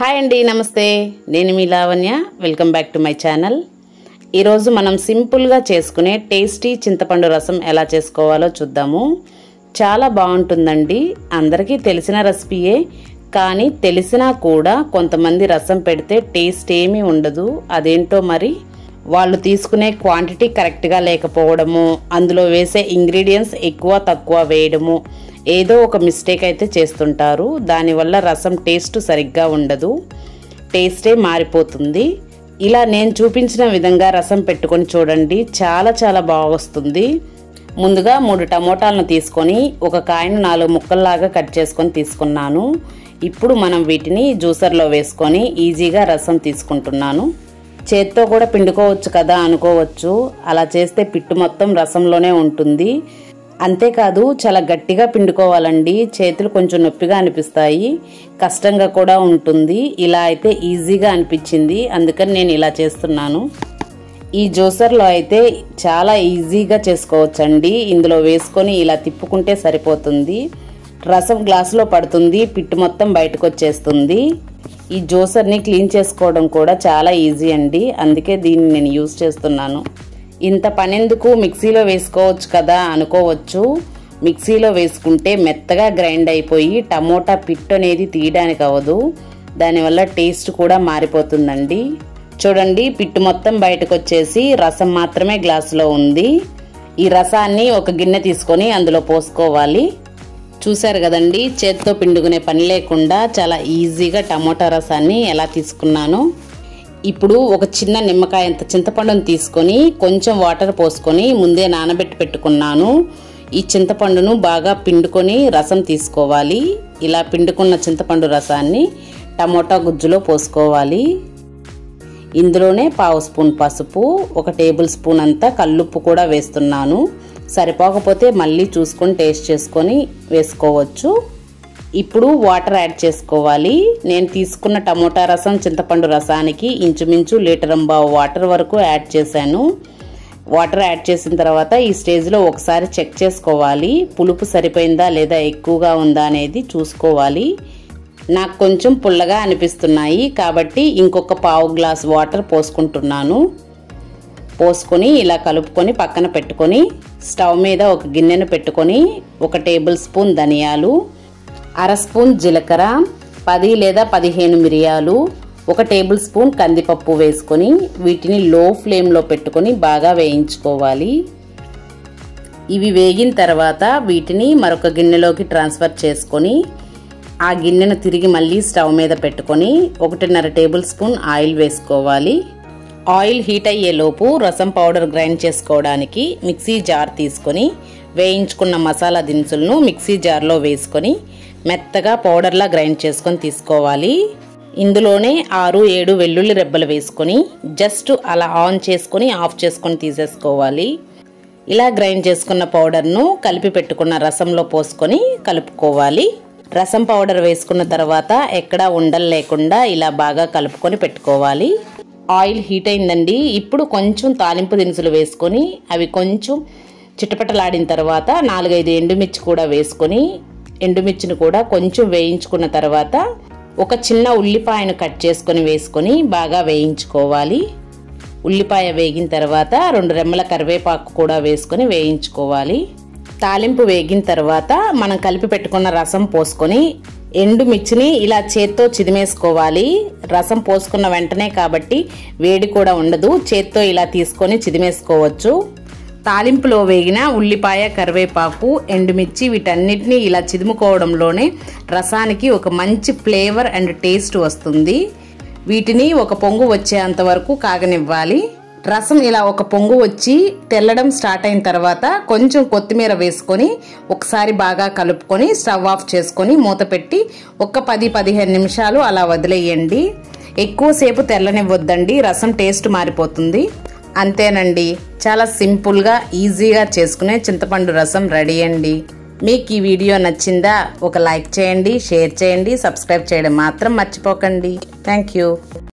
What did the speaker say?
Hi అండి నమస్తే. నేను మీ Lavanya. Welcome back to my channel ఈరోజు మనం సింపుల్గా చేసుకునే టేస్టీ చింతపండు రసం ఎలా చేసుకోవాలో చూద్దాము. చాలా బాగుంటుందండి. అందరికీ తెలిసిన రెసిపీయే. కానీ తెలిసినా కూడా కొంతమంది రసం పెడితే టేస్ట్ ఏమీ ఉండదు. అదేంటో మరి? వాళ్ళు తీసుకునే క్వాంటిటీ కరెక్ట్గా లేకపోవడము అందులో వేసే ఇంగ్రీడియంట్స్ ఎక్కువ తక్కువ వేయడము ఏదో ఒక మిస్టేక్ అయితే చేస్తుంటారు. దానివల్ల రసం టేస్ట్ సరిగ్గా ఉండదు. టేస్టే మారిపోతుంది. ఇలా నేను చూపించిన విధంగా రసం పెట్టుకొని చూడండి. చాలా చాలా బాగా వస్తుంది. ముందుగా మూడు టమోటాలను తీసుకొని ఒక కాయను నాలుగు ముక్కల్లాగా కట్ చేసుకొని తీసుకున్నాను. ఇప్పుడు మనం వీటిని జ్యూసర్లో వేసుకొని ఈజీగా రసం తీసుకుంటున్నాను. చేత్తో కూడా పిండుకోవచ్చు కదా అనుకోవచ్చు. అలా చేస్తే పిట్టు మొత్తం రసంలోనే ఉంటుంది. అంతేకాదు చాలా గట్టిగా పిండుకోవాలండి. చేతులు కొంచెం నొప్పిగా అనిపిస్తాయి. కష్టంగా కూడా ఉంటుంది. ఇలా అయితే ఈజీగా అనిపించింది. అందుకని నేను ఇలా చేస్తున్నాను. ఈ జ్యూసర్లో అయితే చాలా ఈజీగా చేసుకోవచ్చండి. ఇందులో వేసుకొని ఇలా తిప్పుకుంటే సరిపోతుంది. రసం గ్లాసులో పడుతుంది. పిట్టు మొత్తం బయటకు వచ్చేస్తుంది. ఈ జ్యూసర్ని క్లీన్ చేసుకోవడం కూడా చాలా ఈజీ అండి. అందుకే దీన్ని నేను యూజ్ చేస్తున్నాను. ఇంత పనెందుకు మిక్సీలో వేసుకోవచ్చు కదా అనుకోవచ్చు. మిక్సీలో వేసుకుంటే మెత్తగా గ్రైండ్ అయిపోయి టమోటా పిట్టు అనేది తీయడానికి అవ్వదు. దానివల్ల టేస్ట్ కూడా మారిపోతుందండి. చూడండి పిట్టు మొత్తం బయటకు వచ్చేసి రసం మాత్రమే గ్లాసులో ఉంది. ఈ రసాన్ని ఒక గిన్నె తీసుకొని అందులో పోసుకోవాలి. చూశారు కదండి చేత్తో పిండుకునే పని లేకుండా చాలా ఈజీగా టమోటా రసాన్ని ఎలా తీసుకున్నాను. ఇప్పుడు ఒక చిన్న నిమ్మకాయ అంత చింతపండును తీసుకొని కొంచెం వాటర్ పోసుకొని ముందే నానబెట్టి పెట్టుకున్నాను. ఈ చింతపండును బాగా పిండుకొని రసం తీసుకోవాలి. ఇలా పిండుకున్న చింతపండు రసాన్ని టమోటా గుజ్జులో పోసుకోవాలి. ఇందులోనే పావు స్పూన్ పసుపు ఒక టేబుల్ స్పూన్ అంతా కల్లుప్పు కూడా వేస్తున్నాను. సరిపోకపోతే మళ్ళీ చూసుకొని టేస్ట్ చేసుకొని వేసుకోవచ్చు. ఇప్పుడు వాటర్ యాడ్ చేసుకోవాలి. నేను తీసుకున్న టమోటా రసం చింతపండు రసానికి ఇంచుమించు లీటర్ బావు వాటర్ వరకు యాడ్ చేశాను. వాటర్ యాడ్ చేసిన తర్వాత ఈ స్టేజ్లో ఒకసారి చెక్ చేసుకోవాలి. పులుపు సరిపోయిందా లేదా ఎక్కువగా ఉందా అనేది చూసుకోవాలి. నాకు కొంచెం పుల్లగా అనిపిస్తున్నాయి కాబట్టి ఇంకొక పావు గ్లాస్ వాటర్ పోసుకుంటున్నాను. పోసుకొని ఇలా కలుపుకొని పక్కన పెట్టుకొని స్టవ్ మీద ఒక గిన్నెను పెట్టుకొని ఒక టేబుల్ స్పూన్ ధనియాలు అర స్పూన్ జీలకర్ర పది లేదా పదిహేను మిరియాలు ఒక టేబుల్ స్పూన్ కందిపప్పు వేసుకొని వీటిని లో ఫ్లేమ్లో పెట్టుకొని బాగా వేయించుకోవాలి. ఇవి వేగిన తర్వాత వీటిని మరొక గిన్నెలోకి ట్రాన్స్ఫర్ చేసుకొని ఆ గిన్నెను తిరిగి మళ్ళీ స్టవ్ మీద పెట్టుకొని ఒకటిన్నర టేబుల్ స్పూన్ ఆయిల్ వేసుకోవాలి. ఆయిల్ హీట్ అయ్యేలోపు రసం పౌడర్ గ్రైండ్ చేసుకోవడానికి మిక్సీ జార్ తీసుకొని వేయించుకున్న మసాలా దినుసులను మిక్సీ జార్లో వేసుకొని మెత్తగా పౌడర్లా గ్రైండ్ చేసుకొని తీసుకోవాలి. ఇందులోనే ఆరు ఏడు వెల్లుల్లి రెబ్బలు వేసుకొని జస్ట్ అలా ఆన్ చేసుకొని ఆఫ్ చేసుకొని తీసేసుకోవాలి. ఇలా గ్రైండ్ చేసుకున్న పౌడర్ను కలిపి పెట్టుకున్న రసంలో పోసుకొని కలుపుకోవాలి. రసం పౌడర్ వేసుకున్న తర్వాత ఎక్కడా ఉండలు లేకుండా ఇలా బాగా కలుపుకొని పెట్టుకోవాలి. ఆయిల్ హీట్ అయిందండి. ఇప్పుడు కొంచెం తాలింపు దినుసులు వేసుకొని అవి కొంచెం చిటపటలాడిన తర్వాత నాలుగైదు ఎండుమిర్చి కూడా వేసుకొని ఎండుమిర్చిని కూడా కొంచెం వేయించుకున్న తర్వాత ఒక చిన్న ఉల్లిపాయను కట్ చేసుకొని వేసుకొని బాగా వేయించుకోవాలి. ఉల్లిపాయ వేగిన తర్వాత రెండు రెమ్మల కరివేపాకు కూడా వేసుకొని వేయించుకోవాలి. తాలింపు వేగిన తర్వాత మనం కలిపి పెట్టుకున్న రసం పోసుకొని ఎండుమిర్చిని ఇలా చేత్తో చిదిమేసుకోవాలి. రసం పోసుకున్న వెంటనే కాబట్టి వేడి కూడా ఉండదు. చేత్తో ఇలా తీసుకొని చిదిమేసుకోవచ్చు. తాలింపులో వేగిన ఉల్లిపాయ కరివేపాకు ఎండుమిర్చి వీటన్నిటిని ఇలా చిదుముకోవడంలోనే రసానికి ఒక మంచి ఫ్లేవర్ అండ్ టేస్ట్ వస్తుంది. వీటిని ఒక పొంగు వచ్చేంత వరకు కాగనివ్వాలి. రసం ఇలా ఒక పొంగు వచ్చి తెల్లడం స్టార్ట్ అయిన తర్వాత కొంచెం కొత్తిమీర వేసుకొని ఒకసారి బాగా కలుపుకొని స్టవ్ ఆఫ్ చేసుకొని మూత పెట్టి ఒక పది పదిహేను నిమిషాలు అలా వదిలేయండి. ఎక్కువసేపు తెల్లనివ్వద్దండి. రసం టేస్ట్ మారిపోతుంది. అంతేనండి. చాలా సింపుల్గా ఈజీగా చేసుకునే చింతపండు రసం రెడీ అండి. మీకు ఈ వీడియో నచ్చిందా ఒక లైక్ చేయండి షేర్ చేయండి సబ్స్క్రైబ్ చేయడం మాత్రం మర్చిపోకండి. Thank you